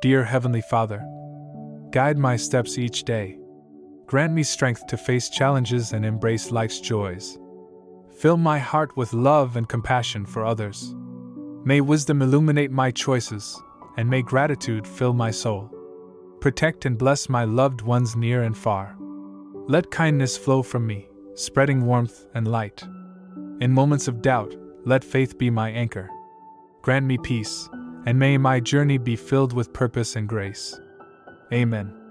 Dear Heavenly Father, guide my steps each day. Grant me strength to face challenges and embrace life's joys. Fill my heart with love and compassion for others. May wisdom illuminate my choices, and may gratitude fill my soul. Protect and bless my loved ones near and far. Let kindness flow from me, spreading warmth and light. In moments of doubt, let faith be my anchor. Grant me peace, and may my journey be filled with purpose and grace. Amen.